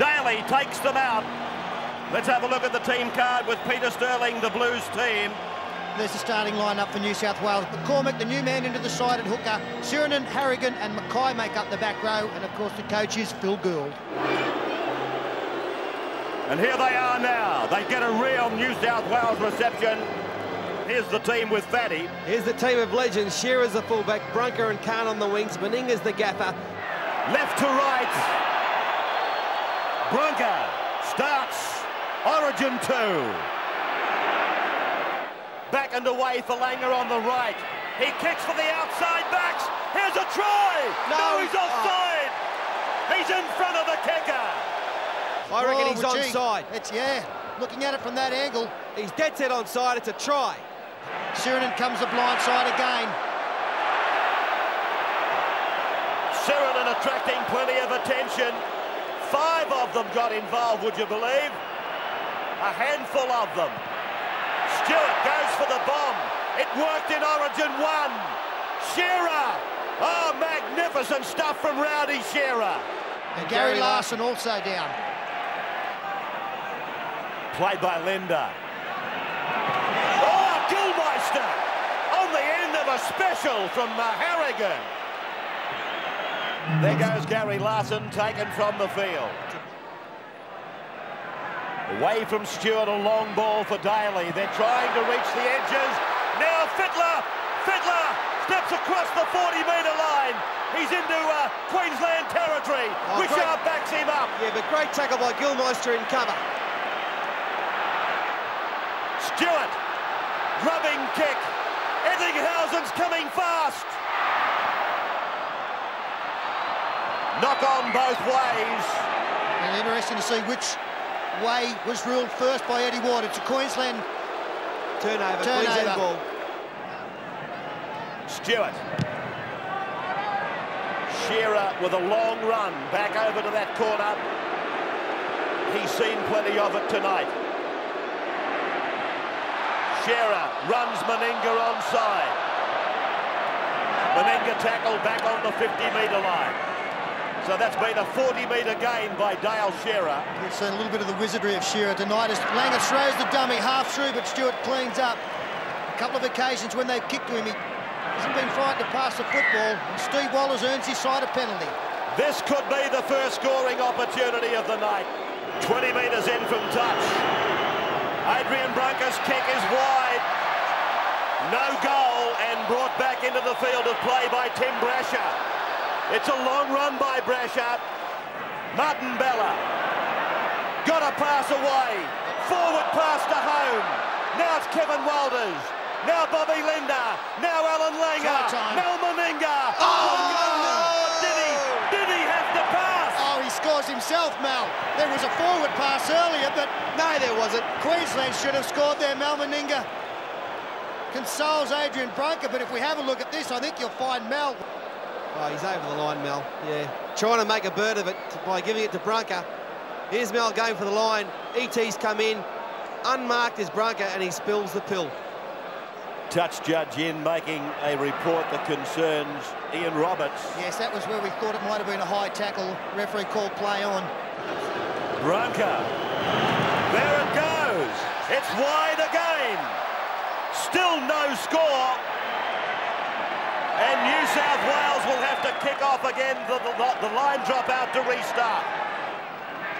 Daly takes them out. Let's have a look at the team card with Peter Sterling, the Blues team. There's the starting lineup for New South Wales. McCormick, the new man into the side at hooker. Sironen, Harragon and Mackay make up the back row. And, of course, the coach is Phil Gould. And here they are now. They get a real New South Wales reception. Here's the team with Fatty. Here's the team of legends. Shearer's the fullback, Brunker and Carne on the wings, Meninga's the gaffer. Left to right. Brunker starts Origin 2. Back and away for Langer on the right. He kicks for the outside backs. Here's a try. No, no he's offside. Oh. He's in front of the kicker. I reckon oh, he's onside. It's, yeah, looking at it from that angle. He's dead set onside. It's a try. Sironen comes the blind side again. Sironen attracting plenty of attention. Five of them got involved, would you believe? A handful of them. Stewart goes for the bomb. It worked in Origin 1. Shearer. Oh, magnificent stuff from Rowdy Shearer. And Gary Larson also down. Played by Lindner. Oh, Gillmeister on the end of a special from Harragon. There goes Gary Larson taken from the field. Away from Stewart, a long ball for Daly. They're trying to reach the edges. Now Fittler, Fittler steps across the 40-metre line. He's into uh, Queensland territory. Oh, Wishart backs him up. Yeah, but great tackle by Gillmeister in cover. Stewart, grubbing kick. Ettingshausen's coming fast. Knock on both ways. And interesting to see which way was ruled first by Eddie Ward. It's a Queensland turnover. turnover. Queensland ball. Stewart. Shearer with a long run back over to that corner. He's seen plenty of it tonight. Shearer runs Meninga onside. Meninga tackle back on the 50-metre line. So that's been a 40-metre gain by Dale Shearer. We've seen a little bit of the wizardry of Shearer tonight as Langer throws the dummy half through, but Stewart cleans up. A couple of occasions when they've kicked to him, he hasn't been frightened to pass the football, and Steve Walters earns his side a penalty. This could be the first scoring opportunity of the night. 20 metres in from touch. Adrian Brunker's kick is wide. No goal and brought back into the field of play by Tim Brasher. It's a long run by Brasher. Martin Bella. Got a pass away. Forward pass to home. Now it's Kevin Walters. Now Bobby Lindner. Now Alan Langer. Now Meninga. Oh, oh no. Did he, did he have to pass? Oh, he scores himself, Mel. There was a forward pass earlier, but... No, there wasn't. Queensland should have scored there, Mal Meninga. Consoles Adrian Brunker, but if we have a look at this, I think you'll find Mel... Oh, he's over the line, Mel. Yeah, trying to make a bird of it by giving it to Brunker. Here's Mel going for the line. ET's come in. Unmarked is Brunker, and he spills the pill. Touch judge in making a report that concerns Ian Roberts. Yes, that was where we thought it might have been a high tackle. Referee called play on. Brunker. There it goes. It's wide again. Still no score. And New South Wales will have to kick off again. The, the, the line drop out to restart.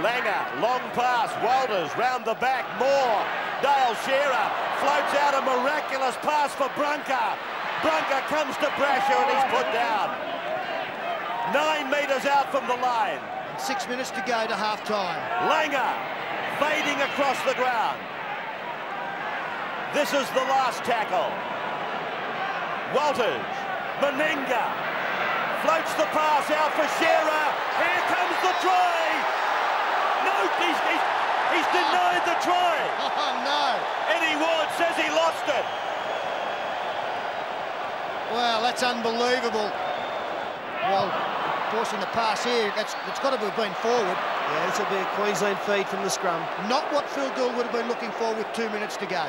Langer, long pass. Walters round the back. More. Dale Shearer floats out a miraculous pass for Brunker. Brunker comes to Brasher and he's put down. Nine metres out from the line. Six minutes to go to half-time. Langer fading across the ground. This is the last tackle. Walters Meninga floats the pass out for Shearer. Here comes the try. No, he's, he's, he's denied the try. Oh, no. Eddie Ward says he lost it. Well, that's unbelievable. Well, forcing the pass here, that's, it's got to have been forward. Yeah, this will be a Queensland feed from the scrum. Not what Phil Gould would have been looking for with two minutes to go.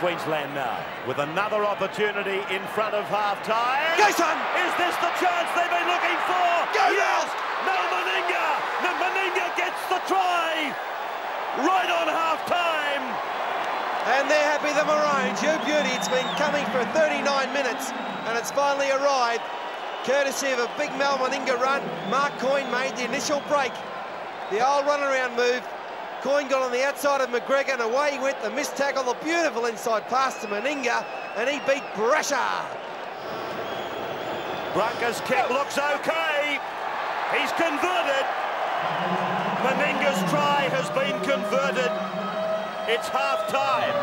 Queensland now with another opportunity in front of half-time. Go, son! Is this the chance they've been looking for? Go, yes! No, Meninga! No, Meninga gets the try! Right on half-time! And they're happy, the Maroons. You beauty, it's been coming for 39 minutes, and it's finally arrived. Courtesy of a big Mal Meninga run, Mark Coyne made the initial break. The old run-around move. Coyne got on the outside of McGregor, and away he went. The missed tackle, the beautiful inside pass to Meninga, and he beat Brasher. Brunker's kick looks okay. He's converted. Meninga's try has been converted. It's half-time.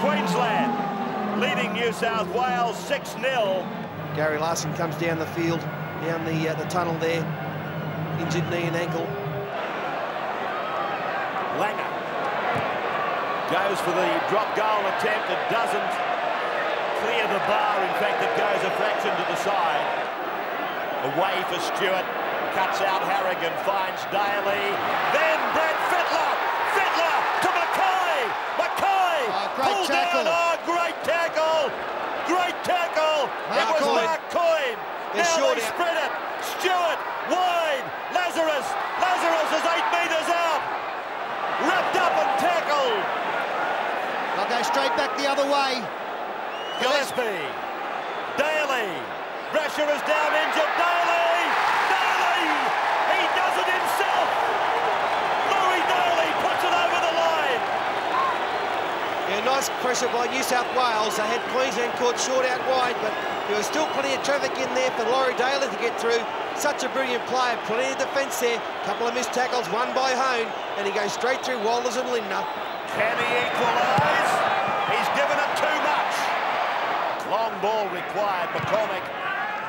Queensland leading New South Wales 6-0. Gary Larson comes down the field, down the uh, the tunnel there. Injured knee and ankle. Langer goes for the drop goal attempt. It doesn't clear the bar. In fact, it goes a fraction to the side. Away for Stewart. Cuts out Harragon, finds Daly. Then Brad Fittler. Fittler to Mackay. Mackay Oh, great pulled tackle. down. Oh, great tackle. Great tackle. Mark it was Coyne. Mark Coyne. They're now short they out. spread it. Stewart wide. Lazarus. Lazarus is eight metres out. Wrapped up and tackled. They'll go straight back the other way. Gillespie. Daly. Brasher is down injured. Daly. Daly. He does it himself. Laurie Daly puts it over the line. Yeah, nice pressure by New South Wales. They had Queensland caught short out wide, but there was still plenty of traffic in there for Laurie Daly to get through. Such a brilliant player, plenty of defence there. Couple of missed tackles, one by Hohn, and he goes straight through Walters and Lindner. Can he equalise? He's given it too much. Long ball required. McCormick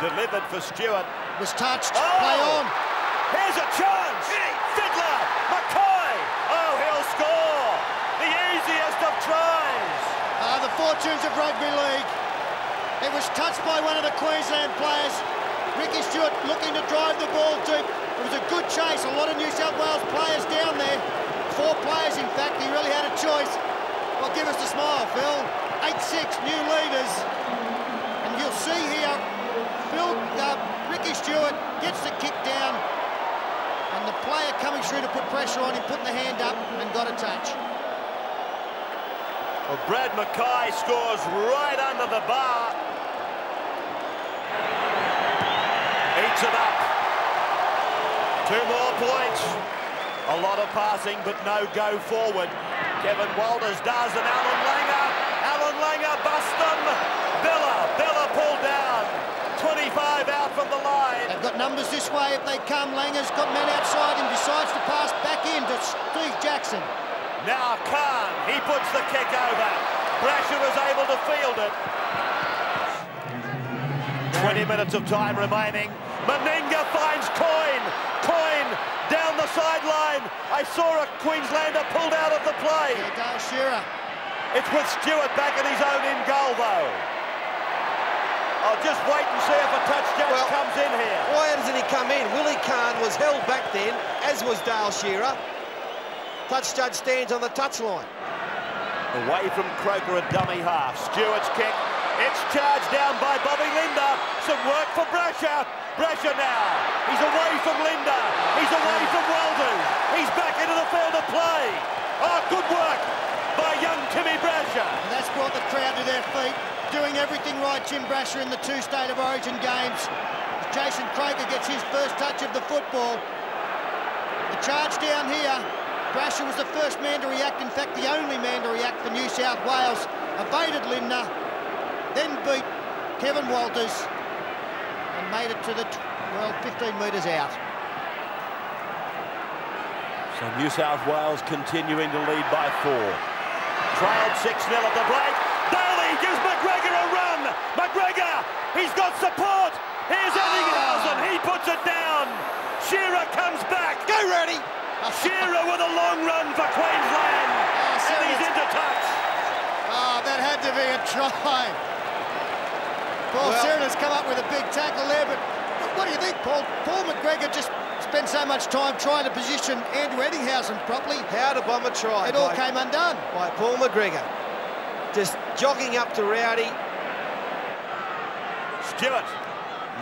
delivered for Stewart. Was touched. Oh! Play on. Here's a chance. Fittler. Mackay. Oh, he'll score. The easiest of tries. Ah, the fortunes of rugby league. It was touched by one of the Queensland players. Ricky Stewart looking to drive the ball deep. It was a good chase. A lot of New South Wales players down there. Four players, in fact. He really had a choice. Well, give us a smile, Phil. 8-6, new leaders. And you'll see here, Phil, uh, Ricky Stewart gets the kick down. And the player coming through to put pressure on him, putting the hand up and got a touch. Well, Brad Mackay scores right under the bar. Eats it up. Two more points. A lot of passing, but no go forward. Kevin Walters does, and Alan Langer. Alan Langer busts them. Bella, Bella pulled down. 25 out from the line. They've got numbers this way if they come. Langer's got men outside and decides to pass back in to Steve Jackson. Now Carne, he puts the kick over. Brasher was able to field it. 20 minutes of time remaining. Meninga finds Coin. Coyne down the sideline. I saw a Queenslander pulled out of the play. Here goes Shearer. It's with Stewart back at his own in goal though. I'll just wait and see if a touchdown Well- comes in here. Why doesn't he come in? Willie Carne was held back then, as was Dale Shearer. Touch judge stands on the touchline. Away from Croker, a dummy half. Stewart's kick. It's charged down by Bobby Lindner. Some work for Brasher. Brasher now. He's away from Lindner. He's away from Weldon. He's back into the field of play. Oh, good work by young Timmy Brasher. And that's brought the crowd to their feet. Doing everything right, Tim Brasher in the two State of Origin games. Jason Croker gets his first touch of the football. The charge down here. Brasher was the first man to react, in fact the only man to react for New South Wales. Evaded Lindner, then beat Kevin Walters made it to the, well, 15 metres out. So New South Wales continuing to lead by four. Trailed 6-0 at the break. Daly gives McGregor a run. McGregor, he's got support. Here's Ettingshausen. He puts it down. Shearer comes back. Go, Rowdy! Shearer with a long run for Queensland. and he's into touch. Ah, that had to be a try. Paul Well- Serna's come up with a big tackle there, but what do you think, Paul? Paul McGregor just spent so much time trying to position Andrew Ettingshausen properly. How to bomb a try It all came undone. by Paul McGregor. Just jogging up to Rowdy. Stewart.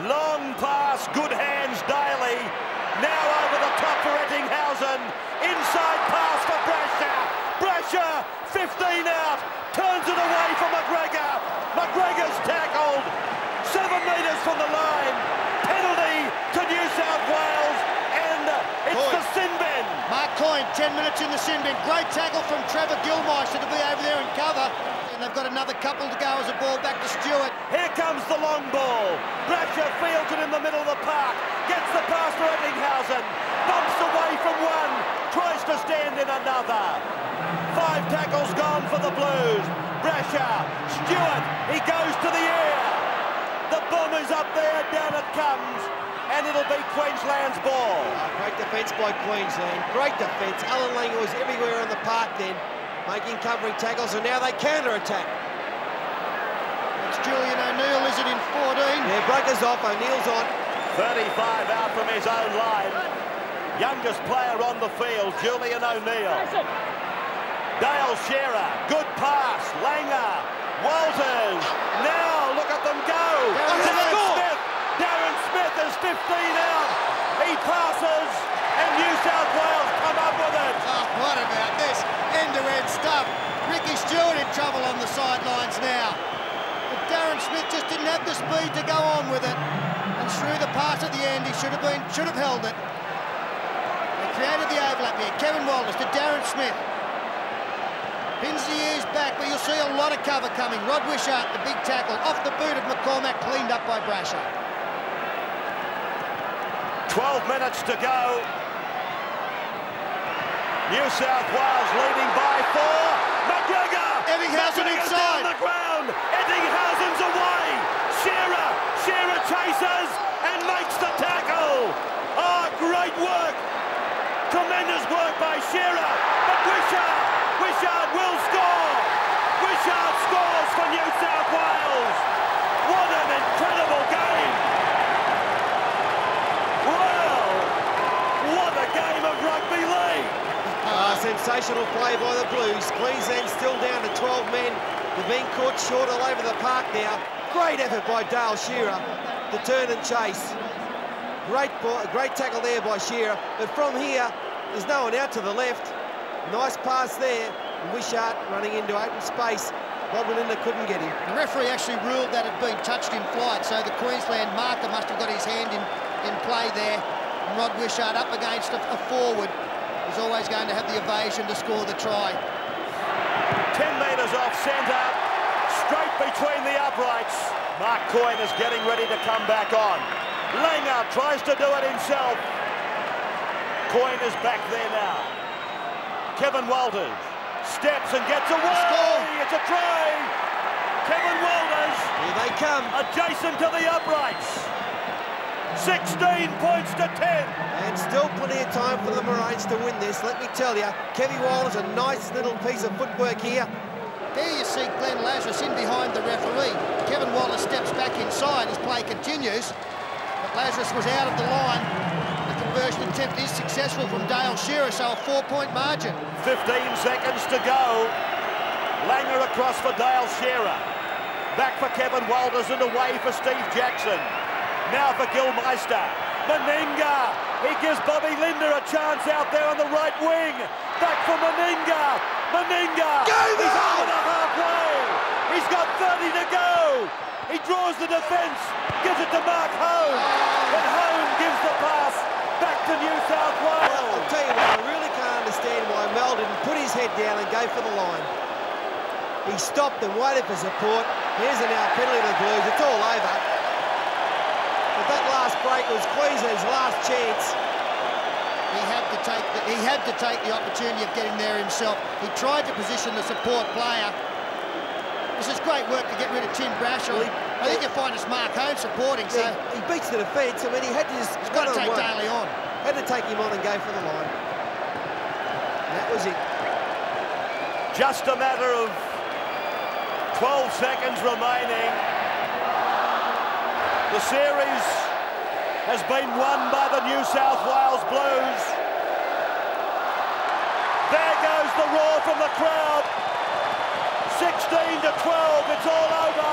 Long pass, good hands, Daly. Now over the top for Ettingshausen. Inside pass for Brasher. Brasher, 15 out. Turns it away from McGregor. McGregor's tackled. Seven metres from the line. Penalty to New South Wales. And it's Coyne. the sin bin. Mark Coyne, 10 minutes in the sin bin. Great tackle from Trevor Gillmeister to be over there and cover. And they've got another couple to go as a ball back to Stewart. Here comes the long ball. Brasher fields it in the middle of the park. Gets the pass to Ettingshausen. Bumps away from one. Tries to stand in another. Five tackles gone for the Blues. Brasher, Stewart, he goes to the air. The bomb is up there, down it comes. And it'll be Queensland's ball. Ah, great defence by Queensland. Great defence. Alan Langer was everywhere on the park then, making covering tackles, and now they counter-attack. It's Julian O'Neill, is it in 14? Yeah, Brokers off, O'Neill's on. 35 out from his own line. Youngest player on the field, Julian O'Neill. Dale Shearer, good pass. Langer, Walters. Now look at them go. Darren Darren Smith. Darren Smith is 15 out. He passes, and New South Wales come up with it. Oh, what about this? End-to-end stuff. Ricky Stewart in trouble on the sidelines now. But Darren Smith just didn't have the speed to go on with it. And through the pass at the end, he should have been, should have held it. Created the overlap here. Kevin Walters to Darren Smith. Pins the ears back, but you'll see a lot of cover coming. Rod Wishart, the big tackle, off the boot of McCormick, cleaned up by Brasher. 12 minutes to go. New South Wales leading by four. McGregor! Ettingshausen inside. down the ground. Ettingshausen's away. Shearer. Shearer chases and makes the tackle. Oh, great work. Tremendous work by Shearer. But Wishart, Wishart will score. Wishart scores for New South Wales. What an incredible game. Wow! What a game of rugby league! Ah, sensational play by the Blues. Queensland still down to 12 men. They're being caught short all over the park now. Great effort by Dale Shearer to turn and chase. Great, ball, great tackle there by Shearer. But from here, there's no one out to the left. Nice pass there. Wishart running into open space. Bob Melinda couldn't get him. The referee actually ruled that it had been touched in flight, so the Queensland marker must have got his hand in, in play there. And Rod Wishart up against a, a forward is always going to have the evasion to score the try. 10 metres off centre, straight between the uprights. Mark Coyne is getting ready to come back on. Langer tries to do it himself. Coyne is back there now. Kevin Walters steps and gets away. Score. It's a try. Kevin Walters Here they come. adjacent to the uprights. 16 points to 10. And still plenty of time for the Maroons to win this. Let me tell you, Kevin Waller's a nice little piece of footwork here. There you see Glenn Lazarus in behind the referee. Kevin Walters steps back inside as play continues. But Lazarus was out of the line. The conversion attempt is successful from Dale Shearer, so a four-point margin. 15 seconds to go. Langer across for Dale Shearer. Back for Kevin Walters and away for Steve Jackson. Now for Gillmeister. Meninga. He gives Bobby Lindner a chance out there on the right wing. Back for Meninga. Meninga. Go, He's Val! over the halfway. He's got 30 to go. He draws the defence. Gives it to Mark Hohn. And Hohn gives the pass back to New South Wales. Well, Wales. I'll tell you what, I really can't understand why Mel didn't put his head down and go for the line. He stopped and waited for support. Here's a now penalty to the Blues. It's all over. But that last break was Queensland's last chance. He had to take the, he had to take the opportunity of getting there himself. He tried to position the support player. This is great work to get rid of Tim Brasher. Well, he- I think you'll find it's Mark Hohn supporting, so He, he beats the defence. I mean, he had to just he's got to one on take one. Daly on. Had to take him on and go for the line. And that was it. Just a matter of 12 seconds remaining. The series has been won by the New South Wales Blues. There goes the roar from the crowd. 16 to 12, it's all over.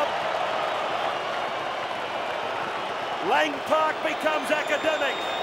Lang Park becomes academic.